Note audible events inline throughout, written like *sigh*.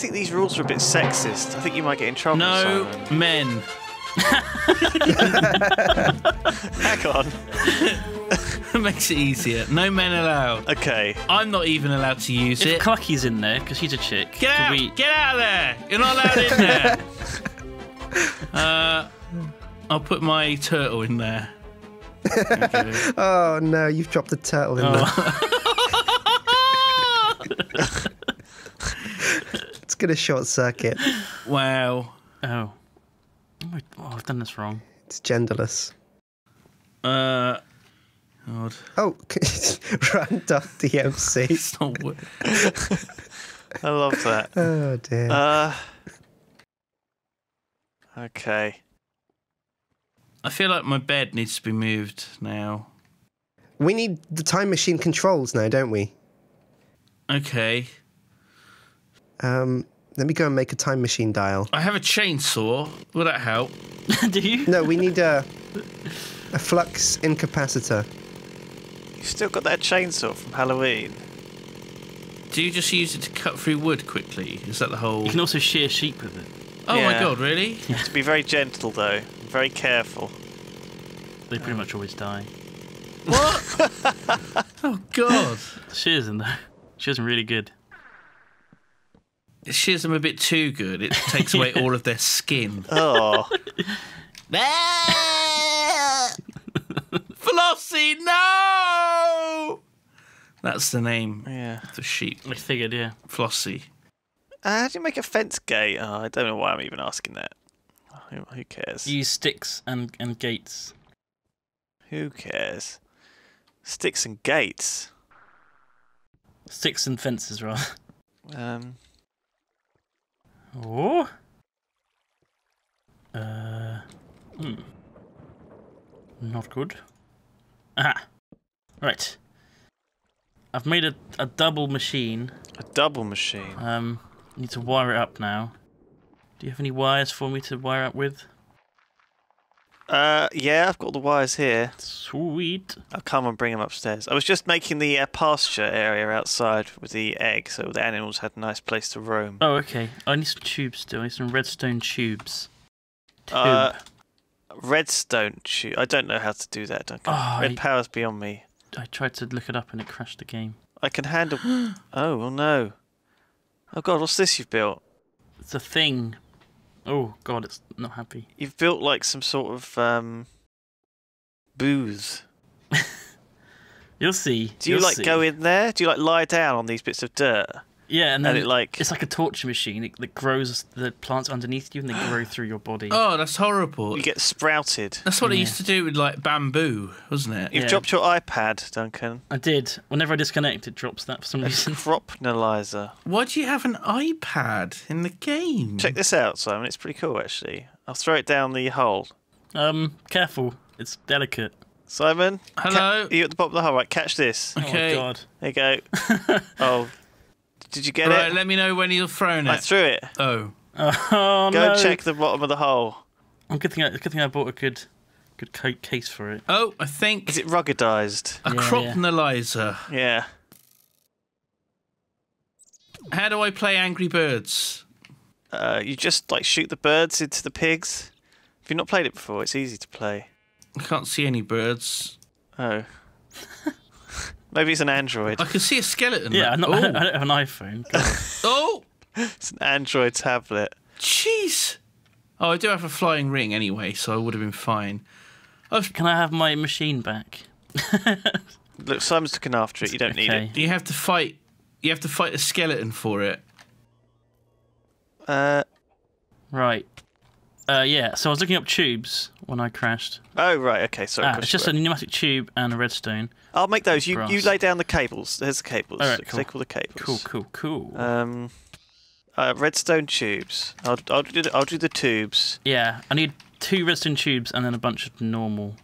think these rules are a bit sexist. I think you might get in trouble. No Simon. men. *laughs* Hang on. *laughs* Makes it easier. No men allowed. Okay. I'm not even allowed to use If it. Clucky's in there, because she's a chick, Get out! we- Get out of there! You're not allowed in there. *laughs* uh, I'll put my turtle in there. Okay. Oh no, you've dropped the turtle in there. It's gonna short circuit. wow. Oh. Oh, I- oh, I've done this wrong. It's genderless. Uh, God, Oh, *laughs* Rand.dmc. *laughs* it's not. wo- *laughs* I love that. Oh dear. Uh. Okay. I feel like my bed needs to be moved now. we need the time machine controls now, don't we? Okay. Um, let me go and make a time machine dial. I have a chainsaw. Will that help? *laughs* Do you? No, we need a a flux incapacitor. You've still got that chainsaw from Halloween. Do you just use it to cut through wood quickly? Is that the whole? You can also shear sheep with it. Oh my god, really? *laughs* To be very gentle, though. Very careful. They pretty much always die. What? *laughs* oh god. Shears in there. Shears them really good. It shears them a bit too good. It takes away all of their skin. *laughs* Oh. *laughs* Flossie, no! That's the name yeah. of the sheep. I figured, yeah. Flossie. Uh, how do you make a fence gate? Oh, I don't know why I'm even asking that. Who, who cares? Use sticks and, and gates. Who cares? Sticks and gates. Sticks and fences, rather. Um. Oh. Uh. Hmm. Not good. Aha. Right. I've made a, a double machine. A double machine. Um. Need to wire it up now. Do you have any wires for me to wire up with? Uh, yeah, I've got the wires here. Sweet. I'll come and bring them upstairs. I was just making the uh, pasture area outside with the egg, so the animals had a nice place to roam. Oh, okay. I need some tubes still. I need some redstone tubes. Tube. Uh, redstone tube. I don't know how to do that, Duncan. Oh, Red I- power's beyond me. I tried to look it up and it crashed the game. I can handle. *gasps* oh, well, no. Oh god, what's this you've built? It's a thing. Oh god, it's not happy. You've built like some sort of um booth. *laughs* You'll see. Do you You'll like see. go in there? Do you like lie down on these bits of dirt? Yeah, and And then it like it's like a torture machine it, that grows the plants underneath you and they grow through your body. *gasps* Oh, that's horrible. you get sprouted. That's what it Yeah. used to do with like bamboo, wasn't it? You've Yeah. dropped your iPad, Duncan. I did. Whenever I disconnect, it drops that for some A reason. *laughs* cropnalyzer. Why do you have an iPad in the game? Check this out, Simon. It's pretty cool, actually. I'll throw it down the hole. Um, careful. It's delicate. Simon? ca- Hello? are you at the bottom of the hole? Right, catch this. Okay. Oh god. There you go. *laughs* oh. Did you get right, it? let me know when you're it. I threw it. oh. Oh Go no. check the bottom of the hole. Oh, good thing. I, good thing I bought a good, good coat case for it. Oh, I think Is it ruggedized? a Yeah, crop yeah. analyzer. Yeah. How do I play Angry Birds? Uh, you just like shoot the birds into the pigs. If you've not played it before, it's easy to play. I can't see any birds. Oh. *laughs* Maybe it's an Android. I can see a skeleton. Yeah, I'm not. I, don't, I don't have an iPhone. *laughs* Oh, It's an Android tablet. jeez. Oh, I do have a flying ring anyway, so I would have been fine. Can I have my machine back? *laughs* Look, Simon's looking after it. You don't need it. You have to fight. You have to fight a skeleton for it. Uh, Right. Uh, yeah. So I was looking up tubes when I crashed. oh right, okay. Sorry. Ah, it's just a pneumatic tube and a redstone. I'll make those. You you lay down the cables. There's the cables. Alright, They cool. call the cables. Cool, cool, cool. Um, uh, redstone tubes. I'll I'll do the, I'll do the tubes. yeah, I need two redstone tubes and then a bunch of normal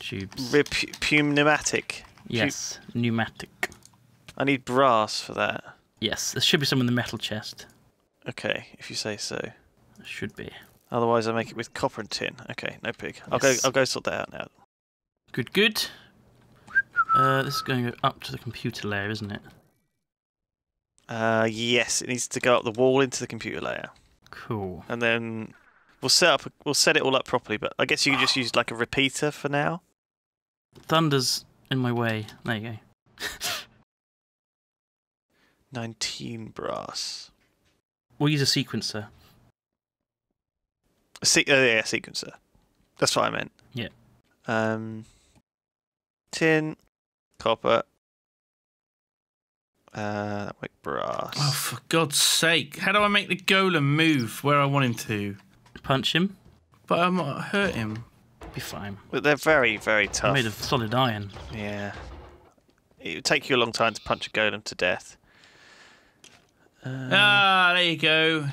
tubes. Rip pneumatic. yes, pneumatic. I need brass for that. Yes, there should be some in the metal chest. Okay, if you say so. There should be. Otherwise, I make it with copper and tin. Okay, no pig. I'll Yes. go. I'll go sort that out now. Good, good. Uh, this is going to go up to the computer layer, isn't it? Uh, yes, it needs to go up the wall into the computer layer, Cool. and then we'll set up. We'll set it all up properly. But I guess you can just use like a repeater for now. Thunder's in my way. There you go. *laughs* Nineteen brass. We'll use a sequencer. Se- uh, yeah, sequencer. That's what I meant. Yeah. Um, tin, copper. Uh, that make brass. Oh, for God's sake! How do I make the golem move where I want him to? Punch him. But I might hurt him. Be fine. But they're very, very tough. made of solid iron. Yeah. It would take you a long time to punch a golem to death. Uh, Ah, there you go.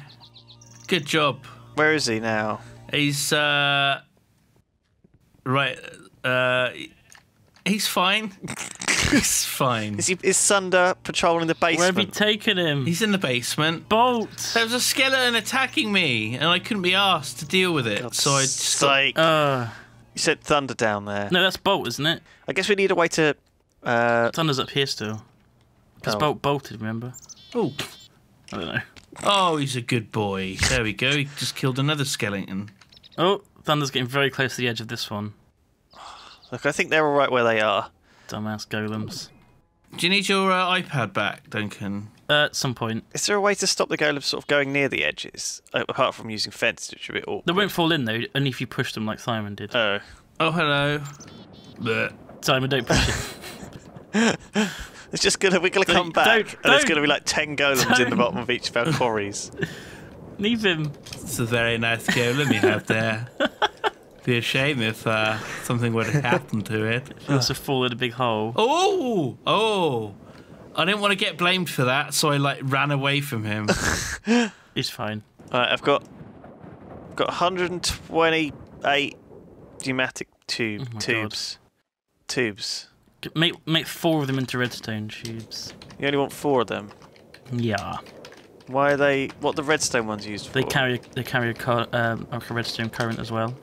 Good job. Where is he now? He's uh right. Uh, he's fine. *laughs* he's fine. Is he is Thunder patrolling the basement? Where have you taken him? He's in the basement. Bolt! There was a skeleton attacking me, and I couldn't be asked to deal with it. God's so I just got, sake. Uh, You said Thunder down there. no, that's Bolt, isn't it? I guess we need a way to. Uh, Thunder's up here still. Because Oh. Bolt bolted, remember? oh, I don't know. Oh, he's a good boy. There we go. He just killed another skeleton. Oh, Thunder's getting very close to the edge of this one. look, I think they're all right where they are. Dumbass golems. Do you need your uh, iPad back, Duncan? Uh, at some point. Is there a way to stop the golems sort of going near the edges, uh, apart from using fences, which are a bit awkward? They won't fall in though, only if you push them like Simon did. Oh, Oh, hello. Blech. Simon, don't push it. *laughs* it's just gonna we're gonna Don't- come back, don't- and there's don't- gonna be like ten golems in the bottom of each of our *laughs* quarries. Leave him. It's a very nice golem you have there. *laughs* Be a shame if uh, something were to happen to it. He also fall in a big hole. Oh, oh! I didn't want to get blamed for that, so I like ran away from him. *laughs* He's fine. Right, I've got I've got 128 pneumatic tube Oh my tubes. Tubes. G- Make make four of them into redstone tubes. You only want four of them. Yeah. Why are they? What the redstone ones used for? They carry they carry a car, um, like a redstone current as well.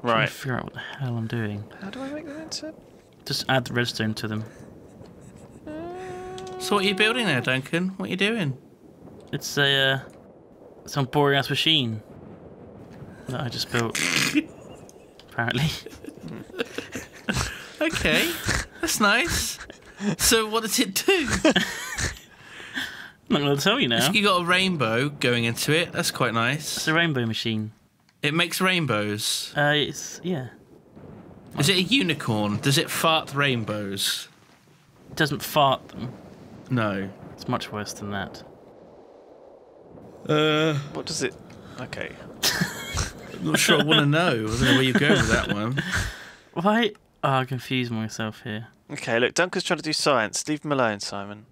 Trying right. to figure out what the hell I'm doing. How do I make them into? Just add the redstone to them. so what are you building there, Duncan? What are you doing? It's a uh, some boring ass machine that I just built. *laughs* Apparently, *laughs* Okay, that's nice. So what does it do? I'm not going to tell you now. You got a rainbow going into it. That's quite nice. It's a rainbow machine. It makes rainbows. Uh, it's yeah. Is it a unicorn? Does it fart rainbows? It doesn't fart them. No. It's much worse than that. Uh, What does it? Okay. I'm *laughs* not sure I want to know. I don't know where you go with that one. Why? Oh, I confuse myself here. Okay. Look, Duncan's trying to do science. Leave him alone, Simon.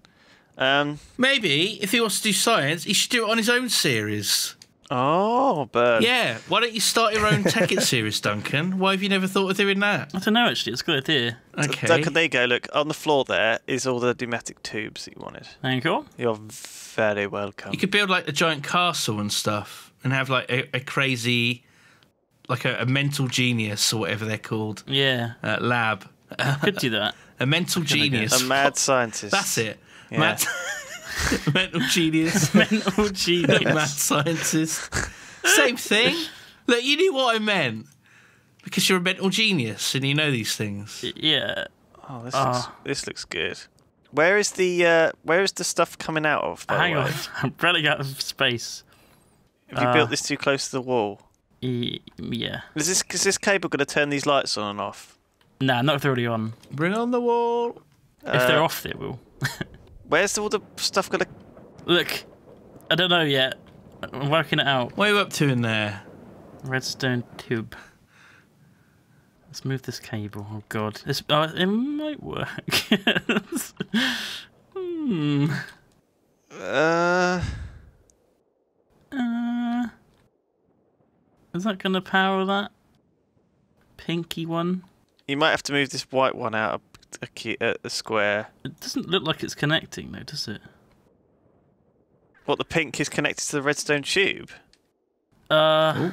Um. Maybe if he wants to do science, he should do it on his own series. Oh, bird. Yeah. Why don't you start your own Tekkit series, Duncan? Why have you never thought of doing that? I don't know actually. It's a good idea. Okay. Duncan, there you go. Look on the floor. There is all the pneumatic tubes that you wanted. Thank you. You're very welcome. You could build like a giant castle and stuff, and have like a, a crazy, like a, a mental genius or whatever they're called, Yeah, uh, lab. could do that. *laughs* A mental genius. a mad *laughs* scientist. That's it. Yeah. Mad. *laughs* mental genius. Mental genius. Mad scientist. Same thing. Look, you knew what I meant because you're a mental genius and you know these things. yeah. Oh, this Ah. looks this looks good. Where is the uh, where is the stuff coming out of? By Hang the way? on. I'm running out of space. Have you Uh, built this too close to the wall? E- yeah. Is this is this cable going to turn these lights on and off? Nah, not if they're already on. Bring on the wall. If they're Uh, off, they will. *laughs* Where's all the stuff going to? Look, I don't know yet. I'm working it out. What are you up to in there? Redstone tube. Let's move this cable. Oh god, this oh, it might work. *laughs* hmm. Uh, Uh, is that gonna power that pinky one? you might have to move this white one out a, a, key, a, a square. It doesn't look like it's connecting though, does it? What the pink is connected to the redstone tube? Uh,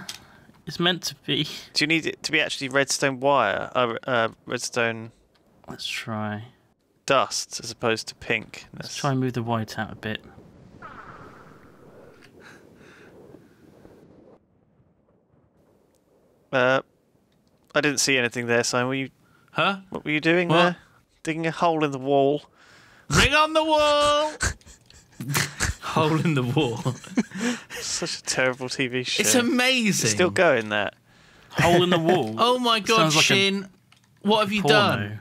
it's meant to be. Do you need it to be actually redstone wire? Uh, uh, redstone. Let's try. dust as opposed to pink. Let's try and move the white out a bit. Uh, I didn't see anything there, Simon. Were you? Huh? What were you doing What? there? Digging a hole in the wall. Ring on the wall. *laughs* Hole in the wall. Such a terrible TV show. It's amazing. It's still going. That. Hole in the wall. *laughs* Oh my god, Sounds like a Sjin. What have you porno. done?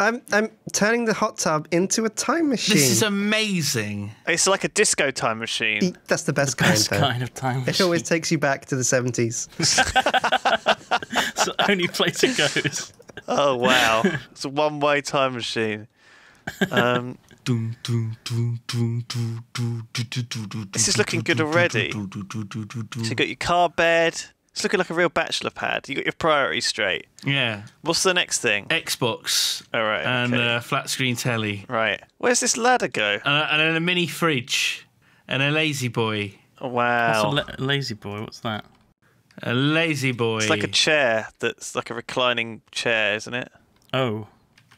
I'm I'm turning the hot tub into a time machine. This is amazing. It's like a disco time machine. E- That's the best kind. Best though. kind of time. Machine. It always takes you back to the 70s. It's the only place it goes. Oh wow! it's a one-way time machine. Um, This is looking good already. so you got your car bed. It's looking like a real bachelor pad. You got your priorities straight. Yeah. What's the next thing? Xbox All right. and okay. uh, flat screen telly. right. Where's this ladder go? Uh, and then a mini fridge and a lazy boy. Oh, What's wow. a la- lazy boy? What's that? A lazy boy. It's like a chair that's like a reclining chair, isn't it? Oh,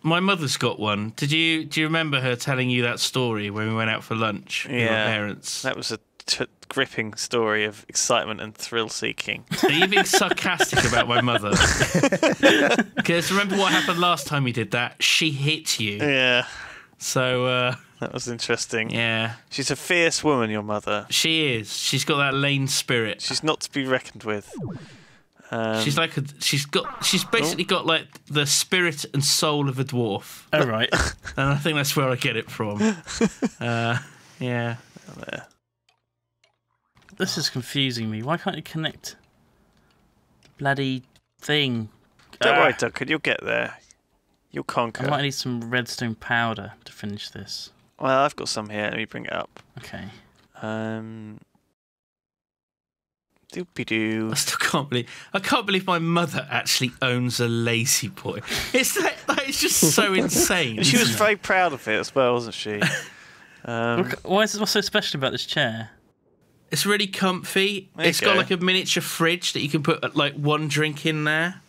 My mother's got one. Did you do you remember her telling you that story when we went out for lunch with Yeah. our parents? That was a t- gripping story of excitement and thrill seeking. Are you being sarcastic about my mother? *laughs* Because remember what happened last time you did that? She hit you. yeah, So uh, that was interesting. yeah, She's a fierce woman, your mother. she is. She's got that Lane spirit. She's not to be reckoned with. Um, She's like a, she's got she's basically got like the spirit and soul of a dwarf, oh right. and I think that's where I get it from. *laughs* Uh, yeah, this is confusing me. Why can't you connect the bloody thing? don't Ah, worry, Duncan. You'll get there. You'll conquer. I might need some redstone powder to finish this. Well, I've got some here. Let me bring it up. Okay. Um, doopy doo. I still can't believe I can't believe my mother actually owns a lazy boy. *laughs* It's that, that is just so *laughs* insane. She was it? very proud of it as well, wasn't she? *laughs* Um, why is it what's so special about this chair? It's really comfy. There you It's got like a miniature fridge that you can put like one drink in there,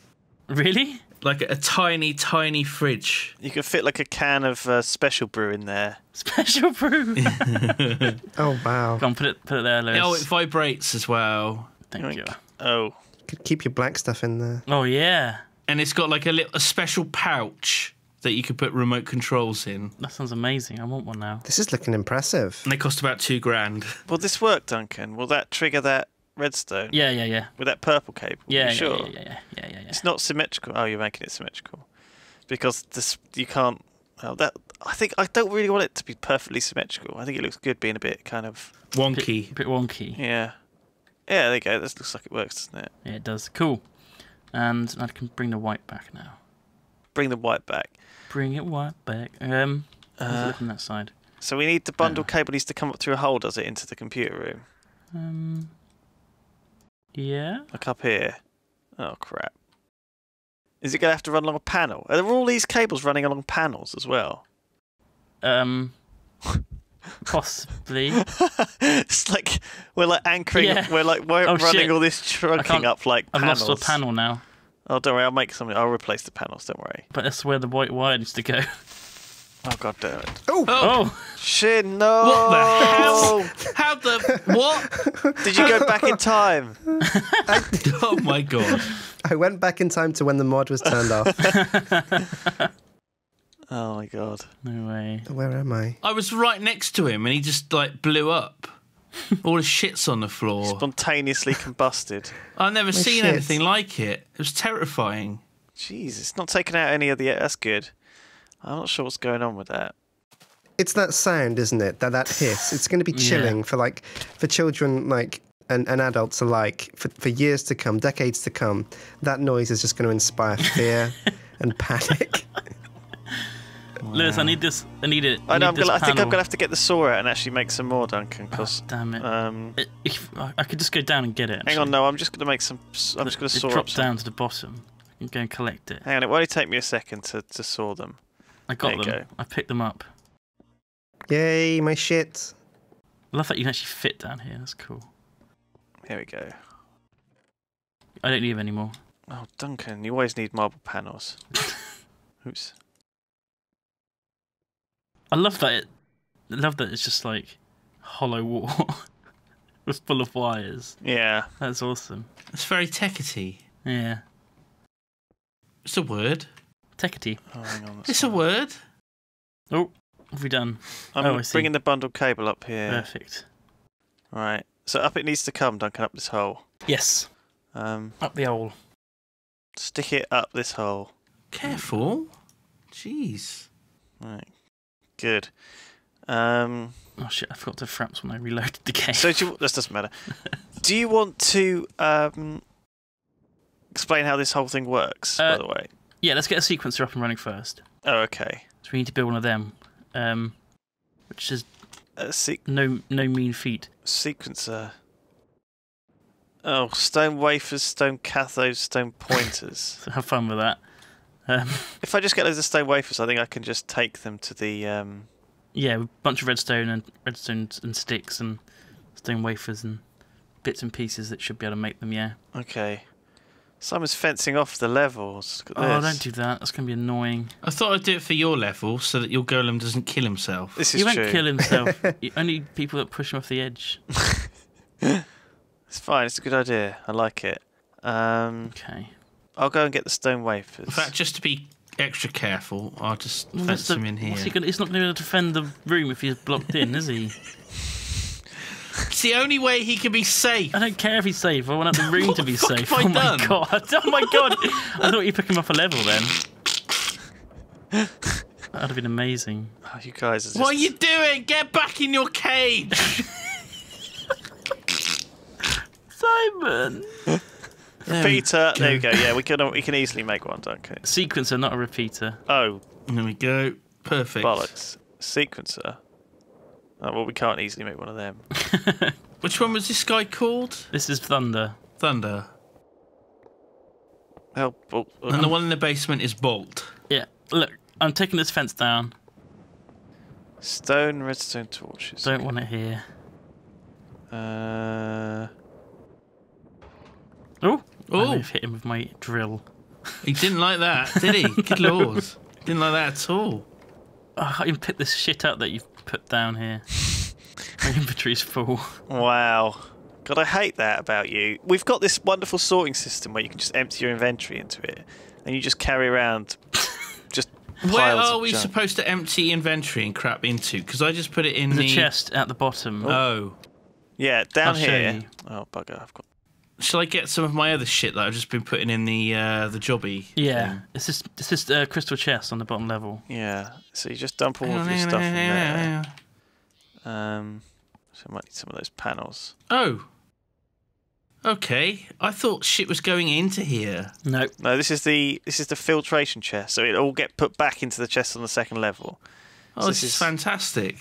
Really? like a, tiny, tiny fridge. you could fit like a can of uh, special brew in there. *laughs* Special brew. *laughs* Oh, wow. Go on, put it put it there, Lewis. Oh, it vibrates as well, Thank you. Yoink. Oh, Could keep your black stuff in there. Oh yeah, and it's got like a little a special pouch that you could put remote controls in, that sounds amazing. I want one now. This is looking impressive. and they cost about two grand. will this work, Duncan? Will that trigger that redstone Yeah, yeah, yeah. with that purple cable? Yeah, yeah, sure. yeah, yeah, yeah, yeah, yeah, yeah. It's not symmetrical. Oh, you're making it symmetrical because this you can't. Oh, that I think I don't really want it to be perfectly symmetrical. I think it looks good being a bit kind of Wonky. A bit wonky. yeah. Yeah, there you go. This looks like it works, doesn't it? Yeah, it does. Cool. And I can bring the white back now. Bring the white back. Bring it white back. Um, Uh, look on that side? So we need the bundle cable needs to come up through a hole, does it, into the computer room? Um, yeah. Like up here. Oh crap. Is it going to have to run along a panel? Are there all these cables running along panels as well? Um, *laughs* possibly. *laughs* it's like we're like anchoring. Yeah. We're like we're Oh, running shit. all this trunking up like Panels. I've lost a panel now, Oh, don't worry. I'll make something. I'll replace the panels. Don't worry. but that's where the white wire needs to go. *laughs* Oh god damn it. Oh, Oh, Shit! No. What the hell? *laughs* How the what? Did you go back in time? *laughs* Oh my god! I went back in time to when the mod was turned off. Oh my god. no way. Where am I? I was right next to him, and he just like blew up. All the shit's on the floor. Spontaneously combusted. I've never seen shit. anything like it. It was terrifying. Jeez, it's not taking out any of the. That's good. I'm not sure what's going on with that. It's that sound, isn't it? That that hiss. It's going to be *laughs* Yeah. chilling for like for children like and, and adults alike for, for years to come, decades to come. That noise is just going to inspire fear *laughs* and panic. *laughs* Lewis, I need this. I need it. I know. I'm gonna, I think I'm gonna have to get the saw out and actually make some more, Duncan. Because Damn it. um, It- if, I I could just go down and get it. hang on, actually. no, I'm just gonna make some. I'm just gonna it saw up drops some. down to the bottom. You can go and collect it. Hang on, it will only take me a second to, to saw them. I got There you them. go. I picked them up. Yay, my shit. I love that you can actually fit down here. That's cool. Here we go. I don't need them anymore. Oh, Duncan, you always need marble panels. *laughs* Oops. I love that. It, I love that it's just like hollow wall *laughs* with full of wires. Yeah. That's awesome. It's very techity. Yeah. It's a word. Techity. Oh, hang on. It's a word. Oh, what have we done? I'm oh, bringing the bundled cable up here. Perfect. Right. So up it needs to come, Duncan, up this hole. Yes. Um, Up the hole. stick it up this hole. Careful. Jeez. Right. Good. Um, Oh shit! I forgot to fraps when I reloaded the game. so do you, this doesn't matter. *laughs* Do you want to um, explain how this whole thing works? Uh, by the way. yeah, let's get a sequencer up and running first. Oh, okay. So we need to build one of them, um, which is A se- no no mean feat. sequencer. Oh, stone wafers, stone cathodes, stone pointers. *laughs* Have fun with that. Um, if I just get those of stone wafers, I think I can just take them to the. Um, yeah, a bunch of redstone and redstone and sticks and stone wafers and bits and pieces that should be able to make them. Yeah. okay. Simon's fencing off the levels. Oh, this. don't do that. That's gonna be annoying. I thought I'd do it for your level so that your golem doesn't kill himself. This is He is won't true. kill himself. *laughs* Only people that push him off the edge. *laughs* It's fine. It's a good idea. I like it. Um, Okay. I'll go and get the stone wafers. In fact, just to be extra careful, I'll just Well, fence the- him in here. What's he gonna, he's not going to defend the room if he's blocked in, is he? *laughs* It's the only way he can be safe. I don't care if he's safe. I want the room What to the be fuck safe. have I oh my done? god! *laughs* Oh my god! I thought you'd pick him up a level then. That'd have been amazing. Oh, you guys are just... What are you doing? Get back in your cage. *laughs* Simon. Repeater. There we go. Yeah, we can we can easily make one, Okay. Sequencer, not a repeater. Oh, there we go. Perfect. bollocks. Sequencer. Oh, well, we can't easily make one of them. *laughs* Which one was this guy called? This is Thunder. Thunder. Oh, oh, oh, And the one in the basement is Bolt. Yeah. Look, I'm taking this fence down. stone, redstone torches. Don't want it here. Uh, Oh. I Oh. may have hit him with my drill. He didn't like that, did he? *laughs* Good lord. Didn't like that at all. Oh, I can't pick this shit up that you've put down here. My *laughs* inventory's full. wow. God, I hate that about you. We've got this wonderful sorting system where you can just empty your inventory into it, and you just carry around *laughs* just piles Where of are we junk. supposed to empty inventory and crap into? Because I just put it in There's the chest at the bottom. Oh. Yeah, down I'll show here. you. Oh bugger! I've got. Shall I get some of my other shit that I've just been putting in the uh, the jobby? Yeah, thing? it's just it's just a crystal chest on the bottom level. Yeah, so you just dump all of your stuff in hang on, hang there. on, hang on. Um, so I might need some of those panels. Oh. Okay. I thought shit was going into here. No, No, this is the this is the filtration chest, so it all get put back into the chest on the second level. Oh, So this, this is is- fantastic.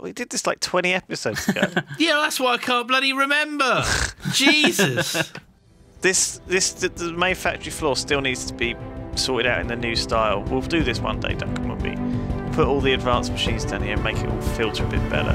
We did this like 20 episodes ago. *laughs* Yeah, that's why I can't bloody remember. *laughs* Jesus. this this the, the main factory floor still needs to be sorted out in the new style. We'll do this one day, Duncan. When we put all the advanced machines down here and make it all filter a bit better.